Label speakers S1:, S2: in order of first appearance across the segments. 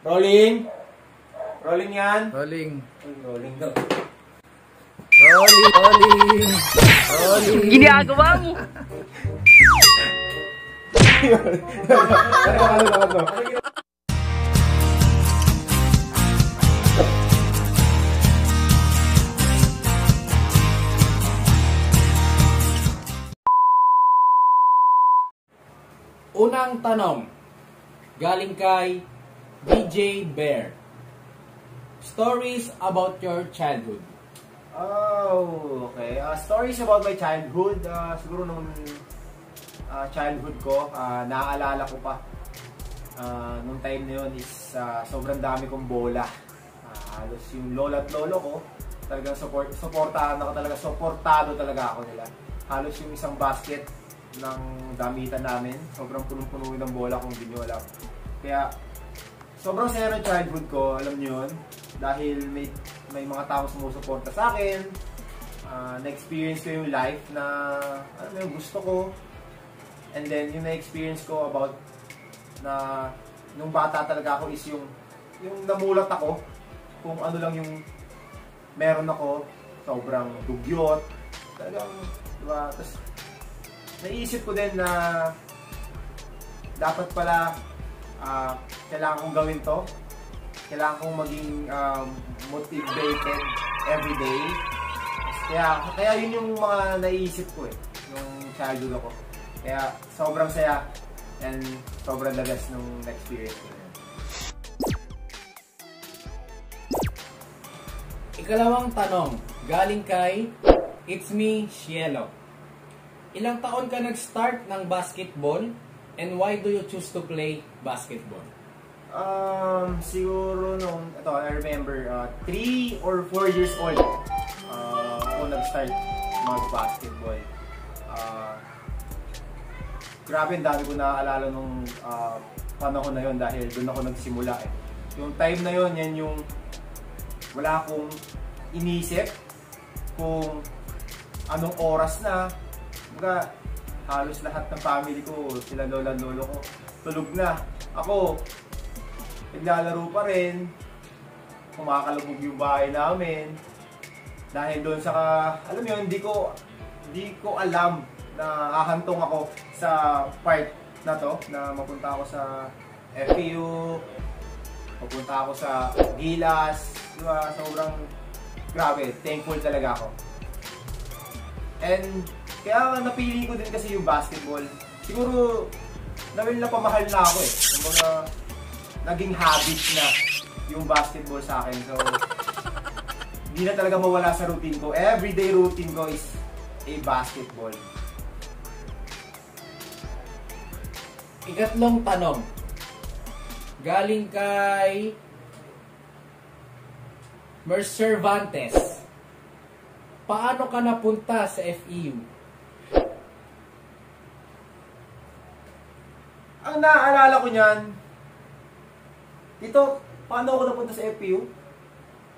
S1: Rolling. Rolling yan.
S2: Rolling.
S1: Rolling daw.
S2: Rolling. Rolling. Rolling.
S3: Ginagawa mo.
S1: Ano, ano, ano?
S4: Unang tanong, galing kay DJ Bear. Stories about your childhood.
S1: Oh, okay. Uh, stories about my childhood. Uh, siguro nung uh, childhood ko, uh, naaalala ko pa. Uh, nung time na yun is uh, sobrang dami kong bola. Uh, yung lola at lolo ko, talagang support, supportahan ako talaga, supportado talaga ako nila. Halos yung isang basket ng damitan namin, sobrang punong-puno ng bola kung hindi nyo alam. Kaya, sobrang saya ng childhood ko, alam nyo yun, dahil may, may mga tao sumusuporta sa akin, uh, na-experience ko yung life na, ano yung gusto ko, and then yung na-experience ko about na nung bata talaga ako is yung yung namulat ako kung ano lang yung meron ako. Sobrang dugyot. Talagang diba tapos naisip ko din na dapat pala uh, kailangan kong gawin to kailangan kong maging um, motivated every day kaya kaya yun yung mga naisip ko eh nung childhood ako kaya sobrang saya and sobrang the best nung experience ko.
S4: Ikalawang tanong, galing kay It's Me, Cielo. Ilang taon ka nag-start ng basketball and why do you choose to play basketball?
S1: Um, siguro nung, ito, I remember, 3 uh, or 4 years old, uh, ako nag-start mag-basketball. Uh, grabe, ang dami ko naaalala nung uh, panahon na yon dahil doon ako nagsimula eh. Yung time na yon yan yung wala akong inisip kung anong oras na. Mga halos lahat ng family ko, sila lola lolo ko, tulog na. Ako, naglalaro pa rin. Kumakalabog yung bahay namin. Dahil doon sa, alam mo yun, hindi ko, hindi ko alam na ahantong ako sa part na to, na mapunta ako sa FPU, mapunta ako sa Gilas, di? Sobrang grabe, thankful talaga ako. And kaya napili ko din kasi yung basketball. Siguro, nawil na pamahal na ako eh. Kumbaga, naging habit na yung basketball sa akin. So, hindi na talaga mawala sa routine ko. Everyday routine ko is a basketball.
S4: Ikatlong tanong, galing kay Mercer Vantes. Paano ka napunta sa FEU?
S1: Ang naaalala ko niyan, dito, paano ako napunta sa FPU?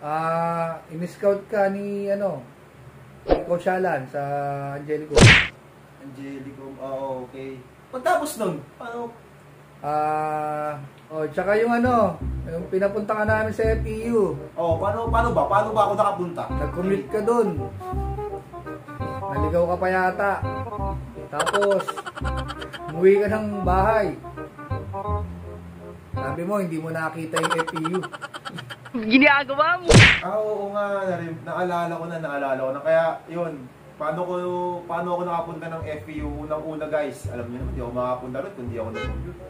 S2: Ah, in-scout ka ni ano, Coach Alan sa Angelico.
S1: Angelico, oh, okay. Pagtapos nun, paano?
S2: Ah, oh, tsaka yung ano, yung pinapunta ka namin sa FEU.
S1: Oh, paano, paano ba? Paano ba ako nakapunta?
S2: Nag-commute ka dun. Naligaw ka pa yata. Tapos, umuwi ka ng bahay. Sabi mo, hindi mo nakita yung FEU.
S3: Ginagawa mo.
S1: Ah, oo nga, narin, naalala ko na, naalala ko na. Kaya, yun, paano ko, paano ako nakapunta ng FPU unang-una guys? Alam niyo naman, hindi ako makapunta ron kundi ako nag-compute.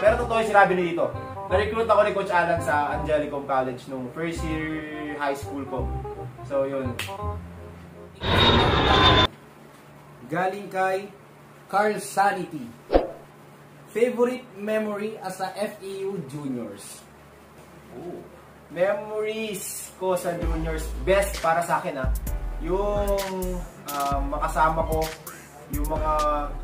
S1: Pero totoo yung sinabi niyo dito. Na-recruit ako ni Coach Alan sa Angelicum College nung first year high school ko. So, yun.
S4: Galing kay Carl Sanity. Favorite memory as a FEU juniors?
S1: Ooh. Memories ko sa juniors, best para sa akin ah. Yung ah, makasama ko, yung mga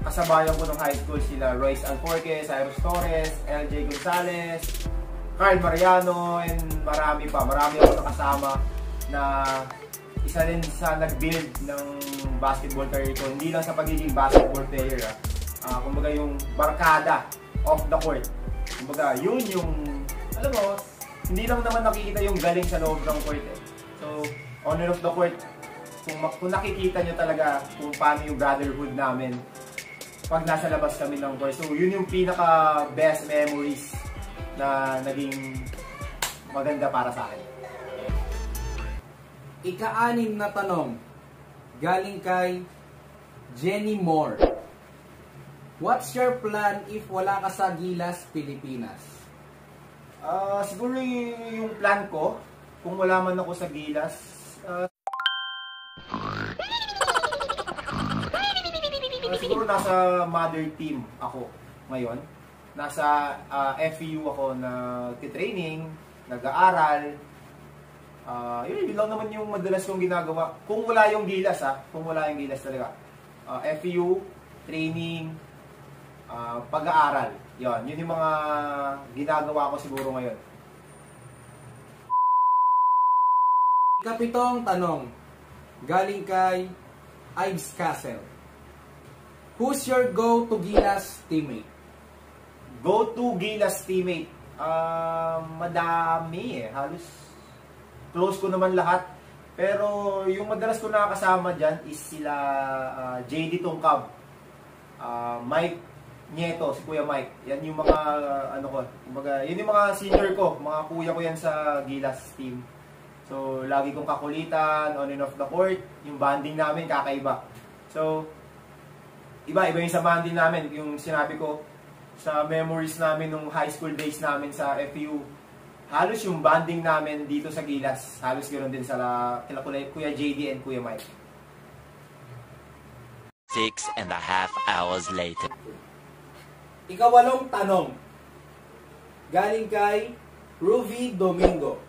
S1: kasabayan ko ng high school sila Royce Alforque, Cyrus Torres, LJ Gonzalez, Carl Mariano, and marami pa. Marami ako nakasama na isa din sa nag-build ng basketball career ko. Hindi lang sa pagiging basketball player ah. Ah, kumbaga yung barkada off the court Kumbaga, yun yung, alam mo, hindi lang naman nakikita yung galing sa loob ng court eh. So, on and off the court, kung, kung nakikita nyo talaga kung paano yung brotherhood namin pag nasa labas kami ng court. So, yun yung pinaka best memories na naging maganda para sa akin.
S4: Ika-anim na tanong, galing kay Jenny Moore. What's your plan if wala ka sa Gilas, Pilipinas?
S1: Ah, siguro yung plan ko, kung wala man ako sa Gilas, ah, ah, siguro nasa mother team ako ngayon. Nasa ah, FEU ako na training, nag-aaral. Ah, yun, yun lang naman yung madalas kong ginagawa. Kung wala yung Gilas ha, kung wala yung Gilas talaga. Ah, FEU, training, ah, pag-aaral. Yun, yun yung mga ginagawa ko siguro ngayon.
S4: Ikapitong tanong, galing kay Ives Castle. Who's your go-to Gilas teammate?
S1: Go to Gilas teammate. Ah, madami eh. Halos close ko naman lahat. Pero yung madalas ko nakakasama dyan is sila ah, JD Tungkab. Ah, Mike Nieto, si Kuya Mike. Yan yung mga ano ko, kumbaga, yun yung mga senior ko, mga kuya ko yan sa Gilas team. So, lagi kong kakulitan, on and off the court, yung bonding namin kakaiba. So, iba, iba yung sa bonding namin, yung sinabi ko, sa memories namin nung high school days namin sa FU, halos yung bonding namin dito sa Gilas, halos ganoon din sa la- kila Kuya JD and Kuya Mike.
S5: Six and a half hours later.
S4: Ikawalong tanong, galing kay Ruby Domingo.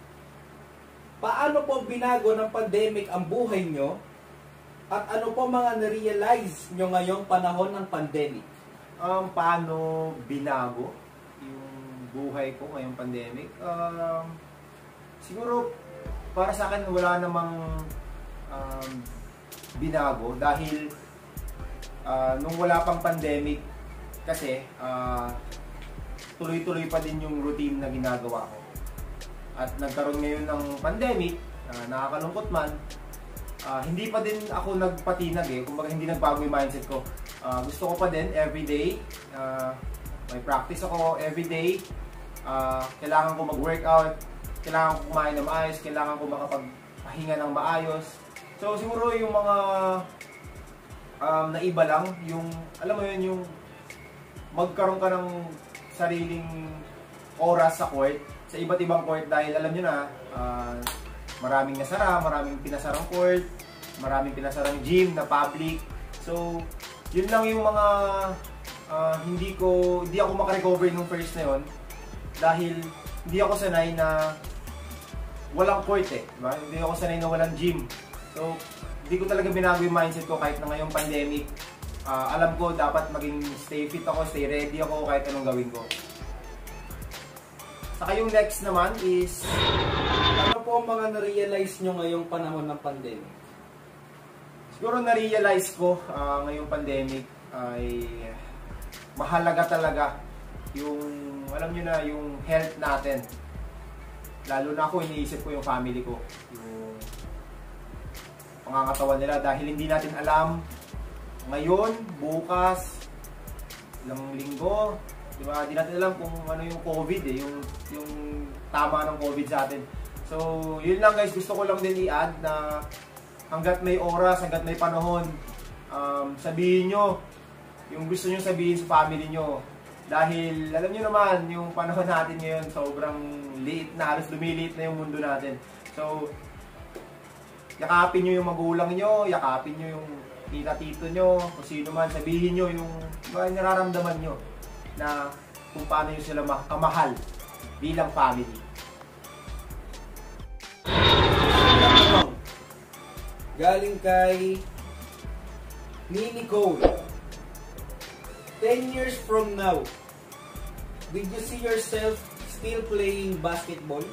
S4: Paano po binago ng pandemic ang buhay nyo? At ano po mga na-realize nyo ngayong panahon ng pandemic?
S1: Um, paano binago yung buhay ko ngayong pandemic? Um, siguro, para sa akin, wala namang um, binago dahil ah, nung wala pang pandemic, kasi ah, tuloy-tuloy pa din yung routine na ginagawa ko. At nagkaroon ngayon ng pandemic, ah, nakakalungkot man, ah, hindi pa din ako nagpatinag eh. Kumbaga hindi nagbago yung mindset ko. Ah, gusto ko pa din everyday. ah, may practice ako everyday. Ah, kailangan ko mag-workout. Kailangan ko kumain ng maayos. Kailangan ko makapagpahinga ng maayos. So siguro yung mga um, naiba lang, yung, alam mo yun, yung magkaroon ka ng sariling oras sa court, sa iba't ibang court dahil alam nyo na, ah, maraming nasara, maraming pinasarang court, maraming pinasarang gym na public. So, yun lang yung mga ah, hindi ko, hindi ako makarecover nung first na yun dahil hindi ako sanay na walang court eh. Diba? Hindi ako sanay na walang gym. So, hindi ko talaga binago yung mindset ko kahit na ngayong pandemic. Ah, alam ko dapat maging stay fit ako, stay ready ako kahit anong gawin ko. Saka yung next naman is
S4: Ano po ang mga na-realize nyo ngayong panahon ng pandemic?
S1: siguro na-realize ko ah, ngayong pandemic ay mahalaga talaga yung alam nyo na yung health natin. Lalo na ako iniisip ko yung family ko. Yung pangangatawan nila dahil hindi natin alam ngayon, bukas, ilang linggo, di ba? Hindi natin alam kung ano yung COVID eh, yung, yung tama ng COVID sa atin. So, yun lang guys, gusto ko lang din i-add na hanggat may oras, hanggat may panahon, um, sabihin nyo yung gusto nyo sabihin sa family nyo. Dahil alam nyo naman, yung panahon natin ngayon, sobrang liit na, halos lumiliit na yung mundo natin. So, yakapin nyo yung magulang nyo, yakapin nyo yung tita-tito nyo, kung sino man, sabihin nyo yung mga nararamdaman nyo na kung paano nyo sila ma- kamahal bilang family.
S4: Galing kay Nini Cole. 10 years from now, did you see yourself still playing basketball?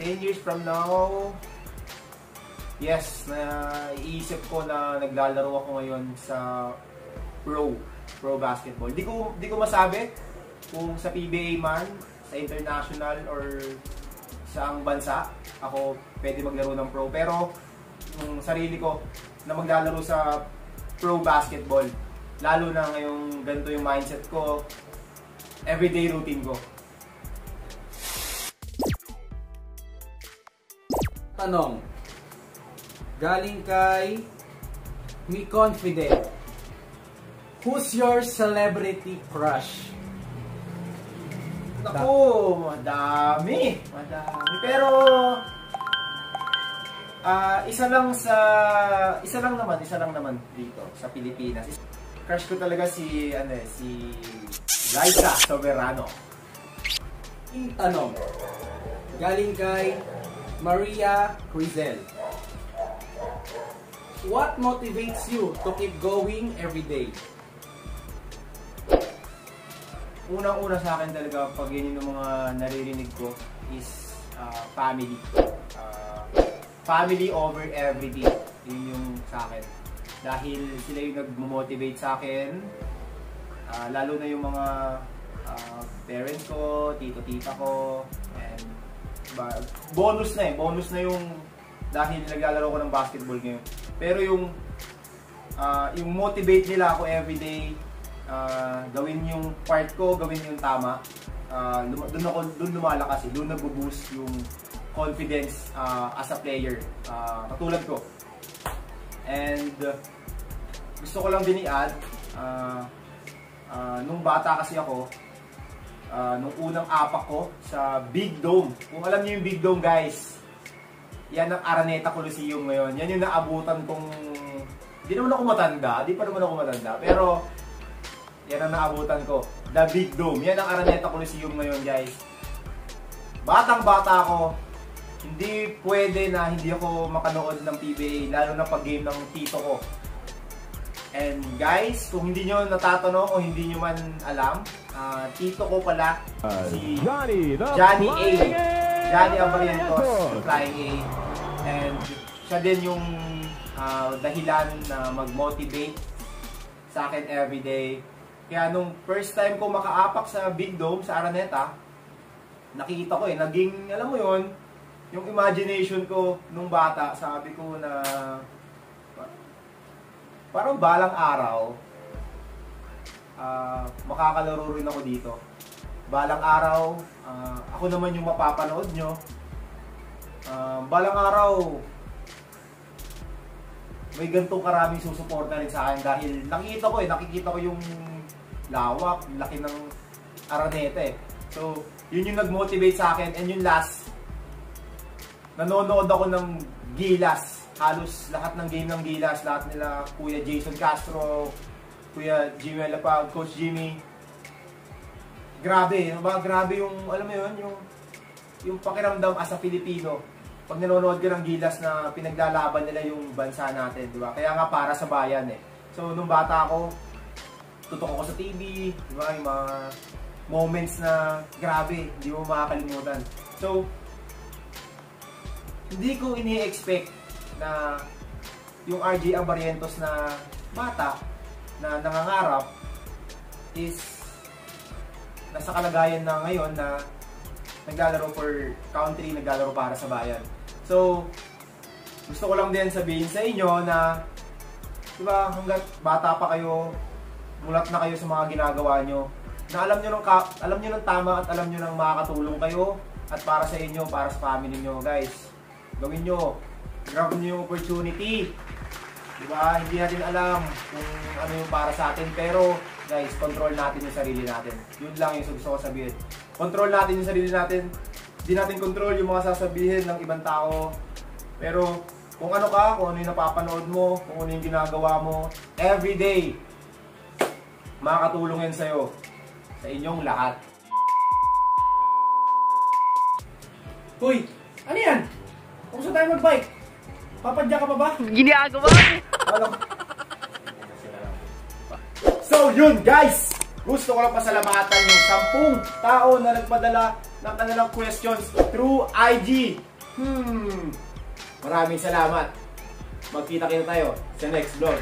S1: 10 years from now, yes, na iisip ko na naglalaro ako ngayon sa pro, pro basketball. Di ko di ko masabi kung sa PBA man, sa international or sa ang bansa, ako pwede maglaro ng pro. Pero yung sarili ko na maglalaro sa pro basketball, lalo na ngayong ganito yung mindset ko, everyday routine ko.
S4: Tanong. Galing kay Mi Confident. Who's your celebrity crush?
S1: Naku, madami. Madami. Pero, ah isa lang sa, isa lang naman, isa lang naman dito sa Pilipinas. Crush ko talaga si, ano eh, si Liza Soberano.
S4: Tanong. Galing kay Maria Crizel. What motivates you to keep going every day?
S1: Unang-una sa akin talaga pag yun yung mga naririnig ko is ah, family. Ah, family over everything. Yun yung sa akin. Dahil sila yung nag-motivate sa akin. Ah, lalo na yung mga ah, parents ko, tito-tita ko, and bonus na eh. Bonus na yung dahil naglalaro ko ng basketball ngayon. Pero yung ah, yung motivate nila ako everyday, ah, gawin yung part ko, gawin yung tama. Ah, lum- doon ako doon lumalakas, eh. doon nagbo-boost yung confidence ah, as a player. Ah, katulad ko. And uh, gusto ko lang din i-add, ah, ah, nung bata kasi ako, ah, nung unang apak ko sa Big Dome. Kung alam niyo yung Big Dome guys, yan ang Araneta Coliseum ngayon. Yan yung naabutan kong... Di naman ako matanda, di pa naman ako matanda. Pero, yan ang naabutan ko. The Big Dome. Yan ang Araneta Coliseum ngayon guys. Batang-bata ako, hindi pwede na hindi ako makanood ng PBA, lalo na pag game ng tito ko. And guys, kung hindi nyo natatanong o hindi nyo man alam, ah, tito ko pala si
S6: Johnny,
S1: Johnny A. Johnny Abarientos. Flying A. And siya din yung ah, dahilan na mag-motivate sa akin everyday. Kaya nung first time ko makaapak sa Big Dome, sa Araneta, nakikita ko eh, naging, alam mo yon yung imagination ko nung bata, sabi ko na pa- parang balang araw, ah, makakalaro rin ako dito. Balang araw, ah, ako naman yung mapapanood nyo. Ah, balang araw, may gantong karaming susuporta rin sa akin dahil nakikita ko eh, nakikita ko yung lawak, laki ng Araneta eh. So, yun yung nag-motivate sa akin and yung last, nanonood ako ng Gilas. Halos lahat ng game ng Gilas, lahat nila, Kuya Jason Castro, Kuya Jimmy Alapag, Coach Jimmy. Grabe, ba? Grabe yung, alam mo yun, yung, yung pakiramdam as a Filipino. Pag nanonood ka ng Gilas na pinaglalaban nila yung bansa natin, di ba? Kaya nga para sa bayan eh. So, nung bata ako, tutok ako sa TV, di ba? Yung mga moments na grabe, hindi mo makakalimutan. So, hindi ko ini-expect na yung RJ Abarientos na bata na nangangarap is nasa kalagayan na ngayon na naglalaro for country, naglalaro para sa bayan. So, gusto ko lang din sabihin sa inyo na di ba, hanggat bata pa kayo, mulat na kayo sa mga ginagawa nyo, na alam nyo ng, alam nyo ng tama at alam nyo ng makakatulong kayo at para sa inyo, para sa family nyo, guys. Gawin nyo. Grab nyo yung opportunity. Di ba? Hindi natin alam kung ano yung para sa atin. Pero, guys, control natin yung sarili natin. Yun lang yung gusto ko sabihin. Control natin yung sarili natin. Hindi natin control yung mga sasabihin ng ibang tao. Pero, kung ano ka, kung ano yung napapanood mo, kung ano yung ginagawa mo, everyday, makakatulong yan sa'yo. Sa inyong lahat.
S4: Hoy, ano yan? Kung saan tayo mag-bike? Papadya ka pa ba?
S3: Ginagawa mo.
S1: Alam. Yun guys, gusto ko lang pasalamatan yung sampung tao na nagpadala ng kanilang questions through IG. Hmm. Maraming salamat. Magkita kita tayo sa next vlog.